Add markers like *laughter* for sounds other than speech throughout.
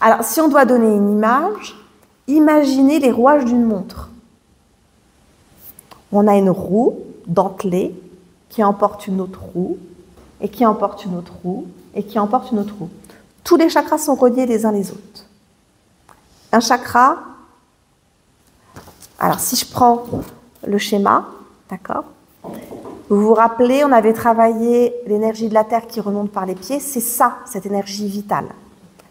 Alors, si on doit donner une image, imaginez les rouages d'une montre. On a une roue dentelée qui emporte une autre roue, et qui emporte une autre roue, et qui emporte une autre roue. Tous les chakras sont reliés les uns les autres. Un chakra, alors si je prends le schéma, d'accord Vous vous rappelez, on avait travaillé l'énergie de la Terre qui remonte par les pieds, c'est ça, cette énergie vitale.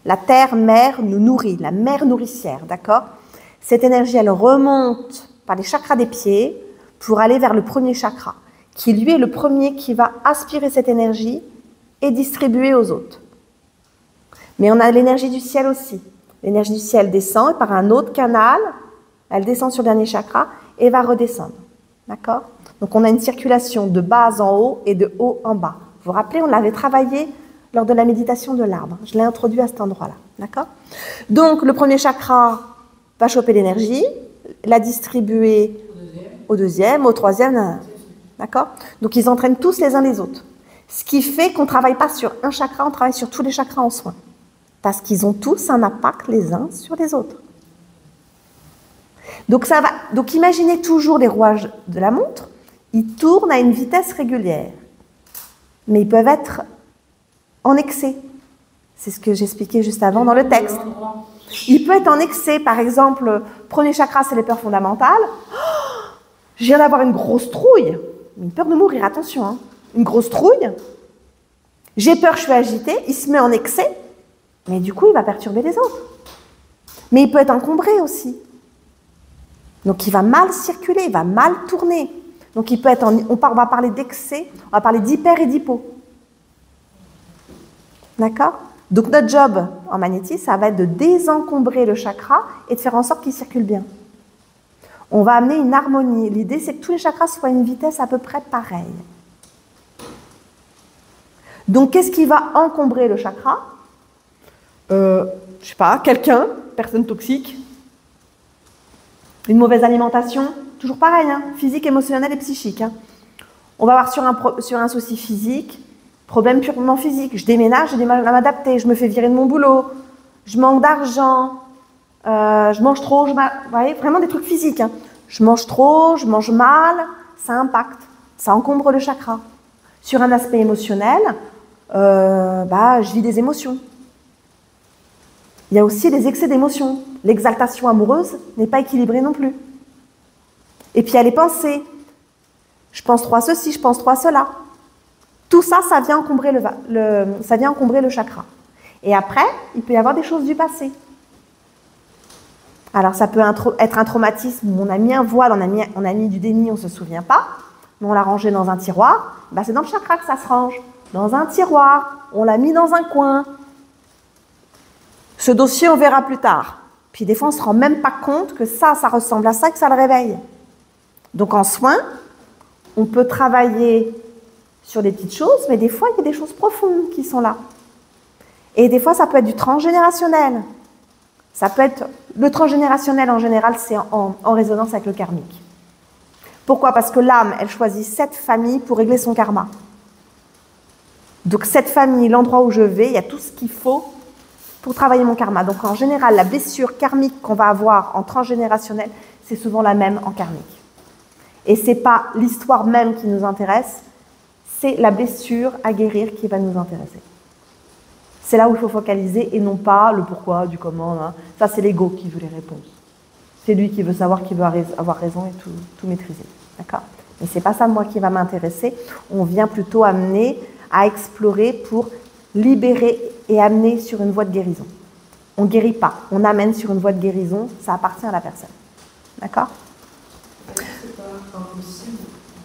La Terre, mère, nous nourrit, la mère nourricière, d'accord? Cette énergie, elle remonte par les chakras des pieds pour aller vers le premier chakra, qui lui est le premier qui va aspirer cette énergie et distribuer aux autres. Mais on a l'énergie du ciel aussi. L'énergie du ciel descend par un autre canal, elle descend sur le dernier chakra et va redescendre. D'accord? Donc on a une circulation de bas en haut et de haut en bas. Vous vous rappelez, on l'avait travaillé lors de la méditation de l'arbre. Je l'ai introduit à cet endroit-là. D'accord? Donc le premier chakra va choper l'énergie, la distribuer au deuxième, au troisième. D'accord? Donc ils entraînent tous les uns les autres. Ce qui fait qu'on ne travaille pas sur un chakra, on travaille sur tous les chakras en soins. Parce qu'ils ont tous un impact les uns sur les autres. Donc, donc imaginez toujours les rouages de la montre, ils tournent à une vitesse régulière. Mais ils peuvent être en excès. C'est ce que j'expliquais juste avant dans le texte. Il peut être en excès, par exemple, premier chakra, c'est les peurs fondamentales. Oh, je viens d'avoir une grosse trouille. Une peur de mourir, attention. Hein. Une grosse trouille. J'ai peur, je suis agitée. Il se met en excès. Mais du coup, il va perturber les autres. Mais il peut être encombré aussi. Donc il va mal circuler, il va mal tourner. Donc il peut être on, va parler d'excès, on va parler d'hyper et d'hypo. D'accord? Donc notre job en magnétisme, ça va être de désencombrer le chakra et de faire en sorte qu'il circule bien. On va amener une harmonie. L'idée, c'est que tous les chakras soient à une vitesse à peu près pareille. Donc qu'est-ce qui va encombrer le chakra? Euh, Je sais pas, quelqu'un, personne toxique, une mauvaise alimentation, toujours pareil, hein, physique, émotionnel et psychique. Hein. On va voir sur un souci physique, problème purement physique. Je déménage, j'ai du m'adapter, je me fais virer de mon boulot, je manque d'argent, euh, je mange trop, je vous voyez, vraiment des trucs physiques. Hein. Je mange trop, je mange mal, ça impacte, ça encombre le chakra. Sur un aspect émotionnel, euh, bah, je vis des émotions. Il y a aussi des excès d'émotions. L'exaltation amoureuse n'est pas équilibrée non plus. Et puis il y a les pensées. Je pense trop à ceci, je pense trop à cela. Tout ça, ça vient encombrer le, ça vient encombrer le chakra. Et après, il peut y avoir des choses du passé. Alors ça peut être un traumatisme où on a mis un voile, on a mis, du déni, on ne se souvient pas, mais on l'a rangé dans un tiroir. Bah, c'est dans le chakra que ça se range. Dans un tiroir, on l'a mis dans un coin, ce dossier, on verra plus tard. Puis des fois, on ne se rend même pas compte que ça, ça ressemble à ça, que ça le réveille. Donc en soins, on peut travailler sur des petites choses, mais des fois, il y a des choses profondes qui sont là. Et des fois, ça peut être du transgénérationnel. Ça peut être le transgénérationnel en général, c'est en, résonance avec le karmique. Pourquoi? Parce que l'âme, elle choisit cette famille pour régler son karma. Donc cette famille, l'endroit où je vais, il y a tout ce qu'il faut pour travailler mon karma. Donc en général, la blessure karmique qu'on va avoir en transgénérationnel, c'est souvent la même en karmique. Et c'est pas l'histoire même qui nous intéresse, c'est la blessure à guérir qui va nous intéresser. C'est là où il faut focaliser et non pas le pourquoi, du comment. Hein. Ça, c'est l'ego qui veut les réponses. C'est lui qui veut savoir, qui veut avoir raison et tout, maîtriser. D'accord? Mais c'est pas ça, moi, qui va m'intéresser. On vient plutôt amener à explorer pour libérer et amener sur une voie de guérison. On ne guérit pas, on amène sur une voie de guérison, ça appartient à la personne. D'accord?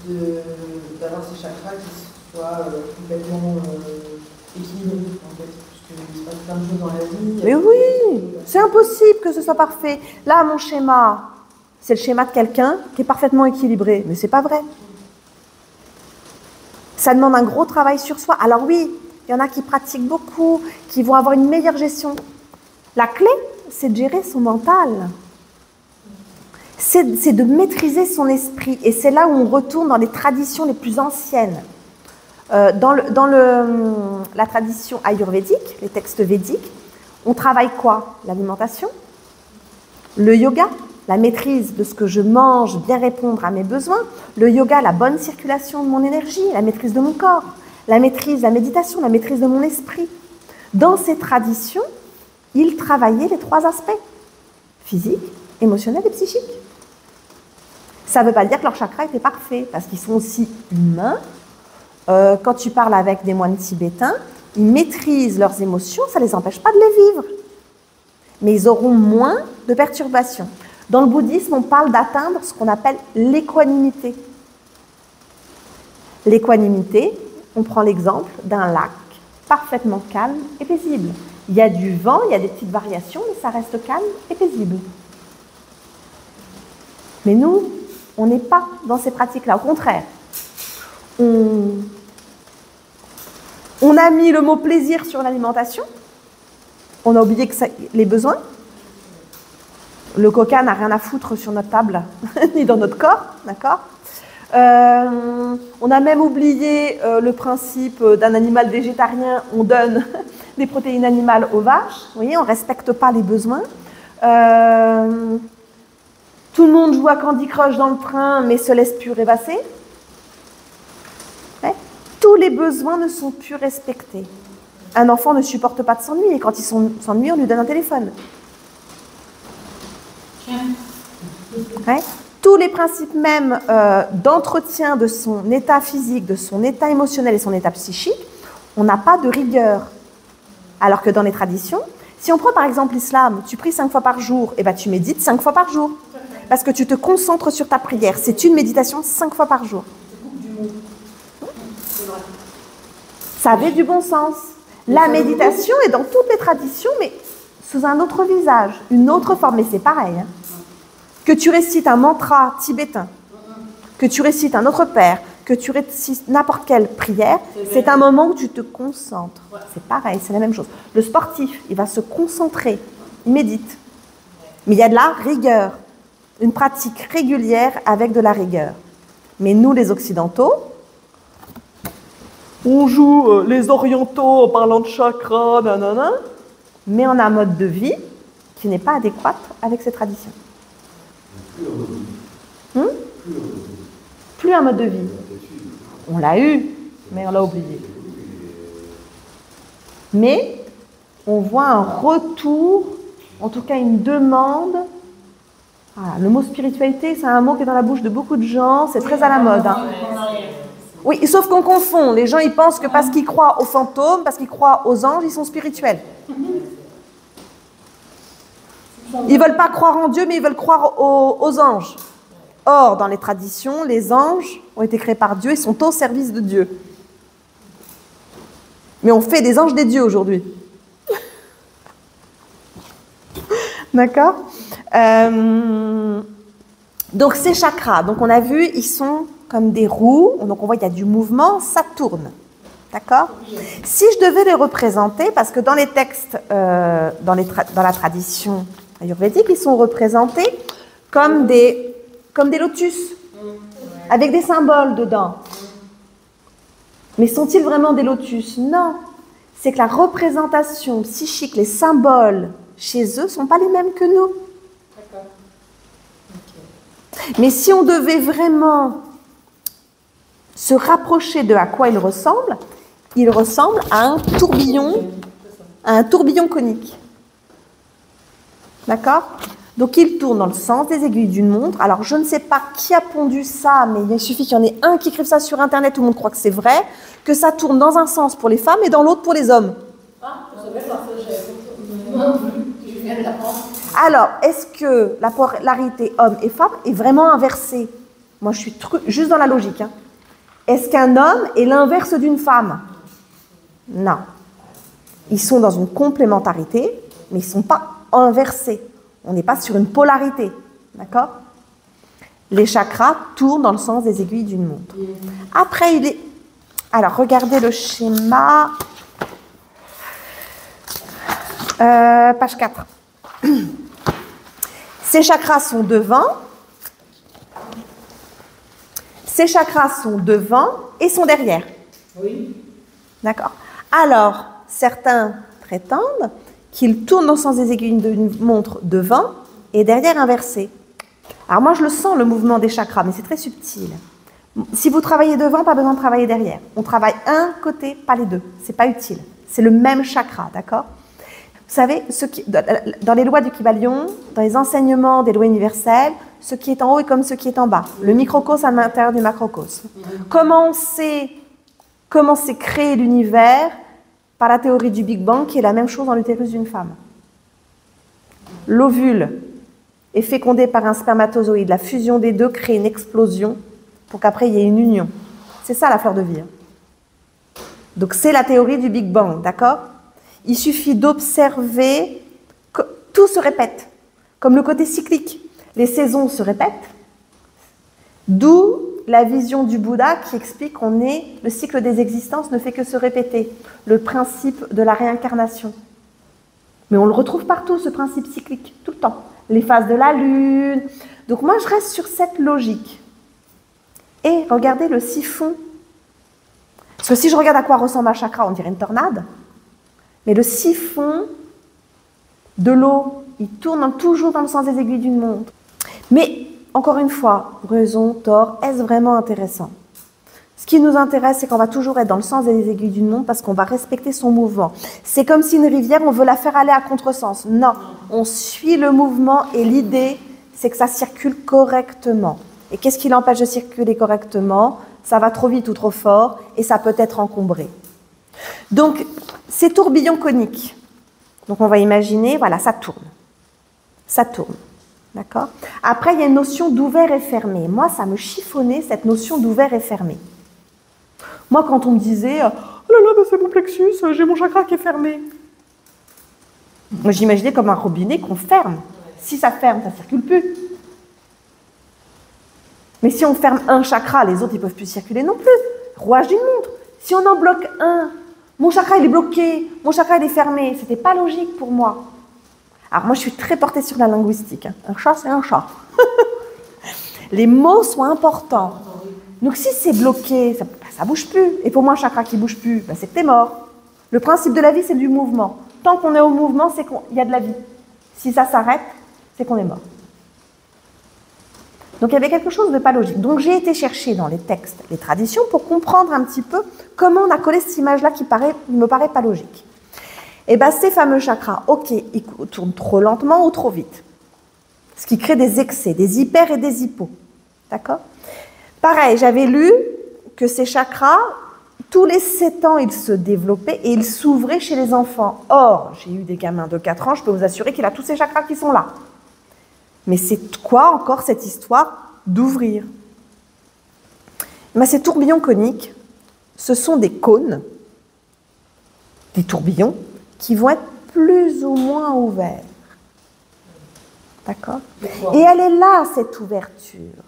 D'avoir ces chakras qui soient euh, complètement euh, équilibrés, en fait. Mais oui, c'est impossible que ce soit parfait. Là, mon schéma, c'est le schéma de quelqu'un qui est parfaitement équilibré, mais c'est pas vrai. Ça demande un gros travail sur soi. Alors oui, il y en a qui pratiquent beaucoup, qui vont avoir une meilleure gestion. La clé, c'est de gérer son mental. C'est de maîtriser son esprit. Et c'est là où on retourne dans les traditions les plus anciennes. Euh, dans, le, la tradition ayurvédique, les textes védiques, On travaille quoi? L'alimentation, le yoga, la maîtrise de ce que je mange, bien répondre à mes besoins, le yoga, la bonne circulation de mon énergie, la maîtrise de mon corps, la maîtrise, la méditation, la maîtrise de mon esprit? Dans ces traditions, ils travaillaient les trois aspects, physique, émotionnel et psychique. Ça ne veut pas dire que leur chakra était parfait, parce qu'ils sont aussi humains. Euh, quand tu parles avec des moines tibétains, ils maîtrisent leurs émotions, ça ne les empêche pas de les vivre. Mais ils auront moins de perturbations. Dans le bouddhisme, on parle d'atteindre ce qu'on appelle l'équanimité. L'équanimité, on prend l'exemple d'un lac parfaitement calme et paisible. Il y a du vent, il y a des petites variations, mais ça reste calme et paisible. Mais nous, on n'est pas dans ces pratiques-là. Au contraire, on, a mis le mot plaisir sur l'alimentation. On a oublié que les besoins. Le coca n'a rien à foutre sur notre table, *laughs* ni dans notre corps, d'accord? Euh, On a même oublié euh, le principe d'un animal végétarien, on donne *laughs* des protéines animales aux vaches. Vous voyez, on ne respecte pas les besoins. Euh, tout le monde joue à Candy Crush dans le train, mais se laisse plus rêvasser. Tous les besoins ne sont plus respectés. Un enfant ne supporte pas de s'ennuyer. Quand il s'ennuie, on lui donne un téléphone. Tous les principes même euh, d'entretien de son état physique, de son état émotionnel et son état psychique, on n'a pas de rigueur. Alors que dans les traditions, si on prend par exemple l'islam, tu pries cinq fois par jour, et eh ben tu médites cinq fois par jour. Parce que tu te concentres sur ta prière. C'est une méditation cinq fois par jour. Ça avait du bon sens. La méditation est dans toutes les traditions, mais sous un autre visage, une autre forme. Mais c'est pareil. Hein. Que tu récites un mantra tibétain, que tu récites un autre père, que tu récites n'importe quelle prière, c'est un moment où tu te concentres. C'est pareil, c'est la même chose. Le sportif, il va se concentrer, il médite. Mais il y a de la rigueur, une pratique régulière avec de la rigueur. Mais nous, les Occidentaux, on joue euh, les orientaux en parlant de chakra, nanana, mais on a un mode de vie qui n'est pas adéquat avec ces traditions. Hmm? Plus un mode de vie. On l'a eu, mais on l'a oublié. Mais on voit un retour, en tout cas une demande. Le mot spiritualité, c'est un mot qui est dans la bouche de beaucoup de gens, c'est très à la mode. Hein. Oui, sauf qu'on confond. Les gens, ils pensent que parce qu'ils croient aux fantômes, parce qu'ils croient aux anges, ils sont spirituels. Ils veulent pas croire en Dieu, mais ils veulent croire aux, anges. Or, dans les traditions, les anges ont été créés par Dieu et sont au service de Dieu. Mais on fait des anges des dieux aujourd'hui. *laughs* D'accord? Euh, Donc ces chakras, donc on a vu, ils sont comme des roues. Donc on voit qu'il y a du mouvement, ça tourne. D'accord? Si je devais les représenter, parce que dans les textes, euh, dans, la tradition ayurvédique, ils sont représentés comme des, comme des lotus, avec des symboles dedans. Mais sont-ils vraiment des lotus? Non. C'est que la représentation psychique, les symboles chez eux ne sont pas les mêmes que nous. Mais si on devait vraiment se rapprocher de à quoi il ressemble, il ressemble à un tourbillon, à un tourbillon conique. D'accord? Donc il tourne dans le sens des aiguilles d'une montre. Alors je ne sais pas qui a pondu ça, mais il suffit qu'il y en ait un qui écrive ça sur Internet, tout le monde croit que c'est vrai, que ça tourne dans un sens pour les femmes et dans l'autre pour les hommes. *laughs* Alors, est-ce que la polarité homme et femme est vraiment inversée? Moi, je suis juste dans la logique. Hein. Est-ce qu'un homme est l'inverse d'une femme? Non. Ils sont dans une complémentarité, mais ils ne sont pas inversés. On n'est pas sur une polarité. D'accord? Les chakras tournent dans le sens des aiguilles d'une montre. Après, il est. Alors, regardez le schéma. Euh, page 4. *clears throat* Ces chakras sont devant, ces chakras sont devant et sont derrière. Oui. D'accord. Alors, certains prétendent qu'il tourne dans le sens des aiguilles d'une montre devant et derrière inversé. Alors moi je le sens le mouvement des chakras, mais c'est très subtil. Si vous travaillez devant, pas besoin de travailler derrière. On travaille un côté, pas les deux. C'est pas utile. C'est le même chakra, d'accord? Savez, ce qui, dans les lois du Kybalion, dans les enseignements des lois universelles, ce qui est en haut est comme ce qui est en bas. Le microcosme à l'intérieur du macrocosme. Comment on sait comment s'est créé l'univers par la théorie du Big Bang, qui est la même chose dans l'utérus d'une femme? L'ovule est fécondé par un spermatozoïde. La fusion des deux crée une explosion pour qu'après il y ait une union. C'est ça la fleur de vie. Hein. Donc c'est la théorie du Big Bang, d'accord? Il suffit d'observer que tout se répète, comme le côté cyclique. Les saisons se répètent, d'où la vision du Bouddha qui explique qu'on est, le cycle des existences ne fait que se répéter, le principe de la réincarnation. Mais on le retrouve partout, ce principe cyclique, tout le temps. Les phases de la lune. Donc moi, je reste sur cette logique. Et regardez le siphon. Parce que si je regarde à quoi ressemble un chakra, on dirait une tornade. Mais le siphon de l'eau, il tourne toujours dans le sens des aiguilles d'une montre. Mais encore une fois, raison, tort, est-ce vraiment intéressant? Ce qui nous intéresse, c'est qu'on va toujours être dans le sens des aiguilles d'une montre parce qu'on va respecter son mouvement. C'est comme si une rivière, on veut la faire aller à contresens. Non, on suit le mouvement et l'idée, c'est que ça circule correctement. Et qu'est-ce qui l'empêche de circuler correctement? Ça va trop vite ou trop fort et ça peut être encombré. Donc, ces tourbillons coniques. Donc, on va imaginer, voilà, ça tourne. Ça tourne. D'accord? Après, il y a une notion d'ouvert et fermé. Moi, ça me chiffonnait cette notion d'ouvert et fermé. Moi, quand on me disait Oh là là, bah, c'est mon plexus, j'ai mon chakra qui est fermé. Moi, j'imaginais comme un robinet qu'on ferme. Si ça ferme, ça ne circule plus. Mais si on ferme un chakra, les autres, ils ne peuvent plus circuler non plus. Rouage d'une montre. Si on en bloque un, mon chakra, il est bloqué, mon chakra, il est fermé. C'était pas logique pour moi. Alors moi, je suis très portée sur la linguistique. Hein. Un chat, c'est un chat. *laughs* les mots sont importants. Donc si c'est bloqué, ça, ne bouge plus. Et pour moi, un chakra qui bouge plus, bah, c'est que es mort. Le principe de la vie, c'est du mouvement. Tant qu'on est au mouvement, c'est qu'il y a de la vie. Si ça s'arrête, c'est qu'on est mort. Donc il y avait quelque chose de pas logique. Donc j'ai été chercher dans les textes, les traditions, pour comprendre un petit peu comment on a collé cette image-là qui paraît, me paraît pas logique. Et eh bien ces fameux chakras, ok, ils tournent trop lentement ou trop vite. Ce qui crée des excès, des hyper et des hypos. D'accord? Pareil, j'avais lu que ces chakras, tous les 7 ans, ils se développaient et ils s'ouvraient chez les enfants. Or, j'ai eu des gamins de 4 ans, je peux vous assurer qu'il a tous ces chakras qui sont là. Mais c'est quoi encore cette histoire d'ouvrir? Ben, Ces tourbillons coniques, ce sont des cônes, des tourbillons, qui vont être plus ou moins ouverts. D'accord? Et elle est là, cette ouverture.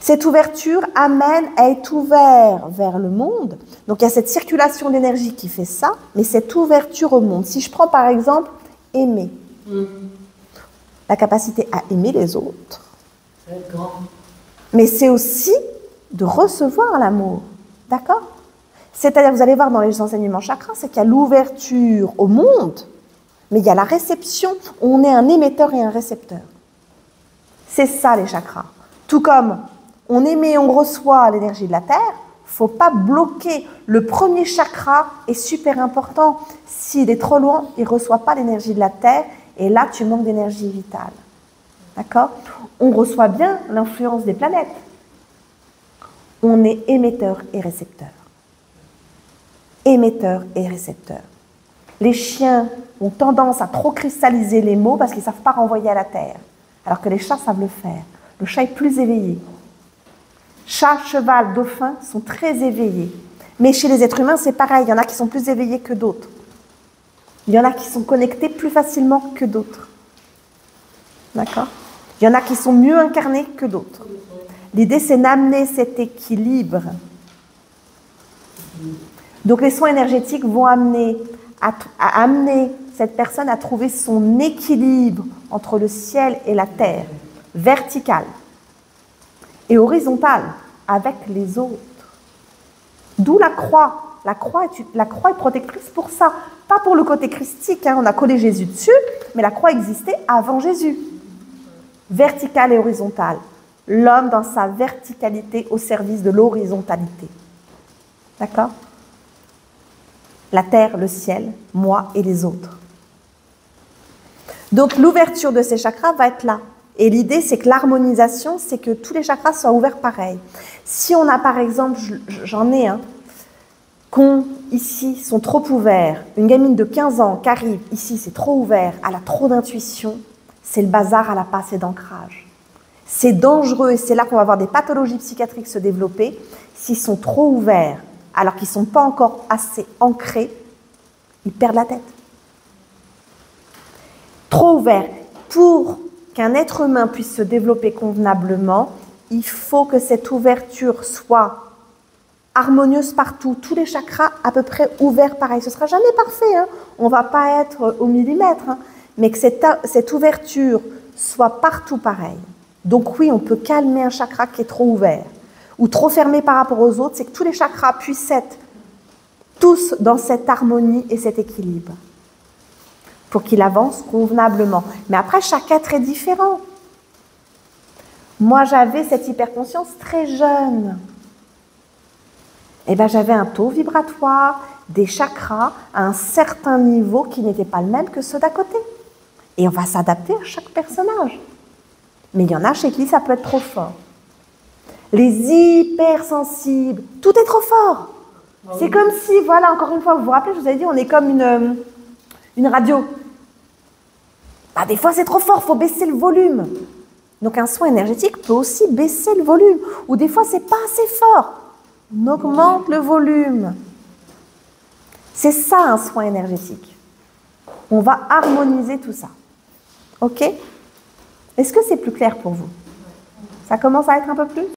Cette ouverture amène à être ouvert vers le monde. Donc il y a cette circulation d'énergie qui fait ça, mais cette ouverture au monde. Si je prends par exemple aimer, mm. La capacité à aimer les autres, mais c'est aussi de recevoir l'amour. D'accord? C'est-à-dire, vous allez voir dans les enseignements chakras, c'est qu'il y a l'ouverture au monde, mais il y a la réception. On est un émetteur et un récepteur. C'est ça les chakras. Tout comme on émet, on reçoit l'énergie de la Terre, faut pas bloquer. Le premier chakra est super important. S'il est trop loin, il ne reçoit pas l'énergie de la Terre et là, tu manques d'énergie vitale. D'accord? On reçoit bien l'influence des planètes. On est émetteur et récepteur émetteur et récepteur. Les chiens ont tendance à trop cristalliser les mots parce qu'ils ne savent pas renvoyer à la terre, alors que les chats savent le faire. Le chat est plus éveillé. Chat, cheval, dauphin sont très éveillés. Mais chez les êtres humains, c'est pareil. Il y en a qui sont plus éveillés que d'autres. Il y en a qui sont connectés plus facilement que d'autres. D'accord? Il y en a qui sont mieux incarnés que d'autres. L'idée, c'est d'amener cet équilibre donc les soins énergétiques vont amener, amener cette personne à trouver son équilibre entre le ciel et la terre, vertical et horizontal avec les autres. D'où la croix. La croix est, protectrice pour ça. Pas pour le côté christique, hein, on a collé Jésus dessus, mais la croix existait avant Jésus. Verticale et horizontale. L'homme dans sa verticalité au service de l'horizontalité. D'accord? La terre, le ciel, moi et les autres. Donc l'ouverture de ces chakras va être là. Et l'idée, c'est que l'harmonisation, c'est que tous les chakras soient ouverts pareil. Si on a par exemple, j'en ai un, qu'on ici sont trop ouverts, une gamine de 15 ans qui arrive ici, c'est trop ouvert, elle a trop d'intuition, c'est le bazar à la passe et d'ancrage. C'est dangereux et c'est là qu'on va voir des pathologies psychiatriques se développer s'ils sont trop ouverts alors qu'ils ne sont pas encore assez ancrés, ils perdent la tête. Trop ouverts. Pour qu'un être humain puisse se développer convenablement, il faut que cette ouverture soit harmonieuse partout, tous les chakras à peu près ouverts pareil. Ce sera jamais parfait, hein. on va pas être au millimètre, hein. mais que cette, cette ouverture soit partout pareil. Donc oui, on peut calmer un chakra qui est trop ouvert ou trop fermé par rapport aux autres, c'est que tous les chakras puissent être tous dans cette harmonie et cet équilibre pour qu'il avance convenablement. Mais après, chaque être est différent. Moi, j'avais cette hyperconscience très jeune. Et eh ben, j'avais un taux vibratoire, des chakras à un certain niveau qui n'était pas le même que ceux d'à côté. Et on va s'adapter à chaque personnage. Mais il y en a chez qui ça peut être trop fort. Les hypersensibles, tout est trop fort. Ah C'est comme si, voilà, encore une fois, vous vous rappelez, je vous avais dit, on est comme une, euh, une radio. Bah, des fois, c'est trop fort, il faut baisser le volume. Donc, un soin énergétique peut aussi baisser le volume. Ou des fois, c'est pas assez fort. On augmente le volume. C'est ça un soin énergétique. On va harmoniser tout ça. OK? Est-ce que c'est plus clair pour vous? Ça commence à être un peu plus?